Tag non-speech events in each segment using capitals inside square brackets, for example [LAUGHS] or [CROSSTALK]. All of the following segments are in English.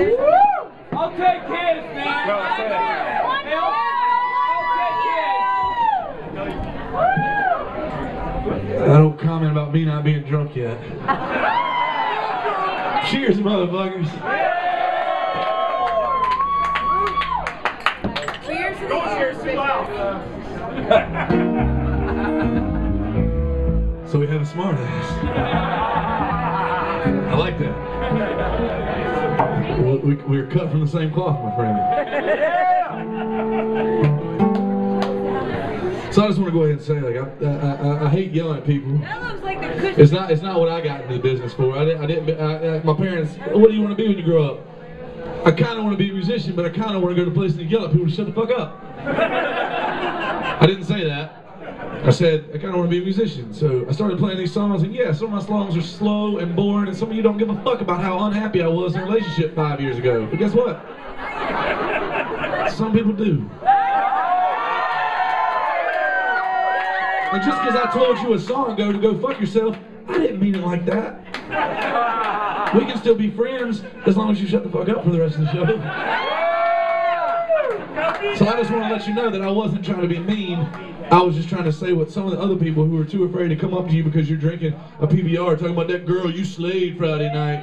I'll take kids, man. No, I said it. Hey, I'll, I'll take kids. I don't comment about me not being drunk yet. [LAUGHS] Cheers, motherfuckers. Cheers to the Don't cheers too loud. [LAUGHS] So we have a smart ass. I like that. We, we, we're cut from the same cloth, my friend. [LAUGHS] So I just want to go ahead and say, like, I, I, I, I hate yelling at people. That looks like the cushion. It's not. It's not what I got into the business for. I didn't. I didn't. I, I, my parents. What do you want to be when you grow up? I kind of want to be a musician, but I kind of want to go to places and yell at people to shut the fuck up. [LAUGHS] I didn't say that. I said I kind of want to be a musician. So I started playing these songs, and yeah, some of my songs are slow and boring, and some of you don't give a fuck about how unhappy I was in a relationship five years ago. But guess what? Some people do. And just because I told you a song ago to go fuck yourself, I didn't mean it like that. We can still be friends as long as you shut the fuck up for the rest of the show. So I just want to let you know that I wasn't trying to be mean. I was just trying to say what some of the other people who are too afraid to come up to you because you're drinking a PBR talking about that girl you slayed Friday night.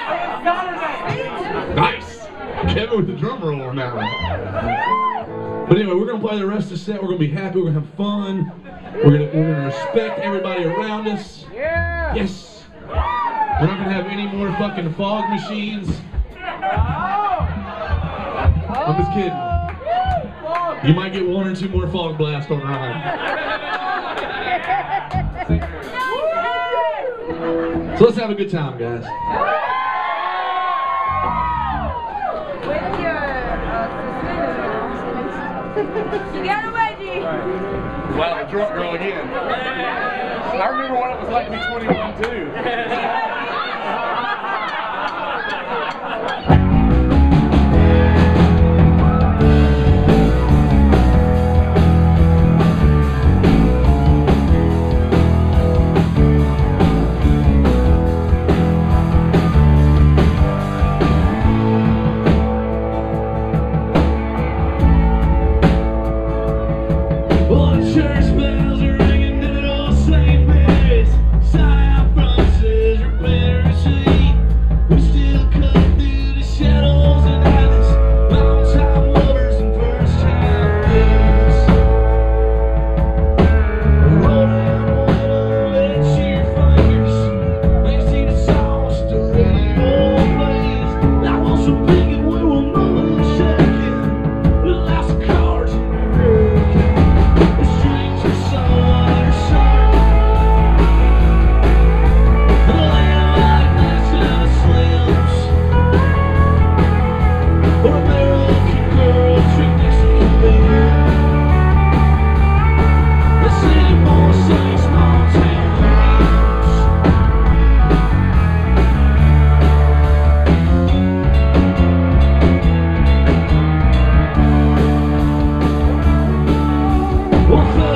Stop talking about me. Nice. Kevin with the drum roll on that one. But anyway, we're gonna play the rest of the set. We're gonna be happy. We're gonna have fun. We're gonna we're gonna respect everybody around us. Yeah. Yes. We're not gonna have any more fucking fog machines. I'm just kidding. You might get one or two more fog blasts on Ryan. So let's have a good time, guys. You got a wedgie. Wow, the drunk girl again. I remember what it was like be 21 too. What's?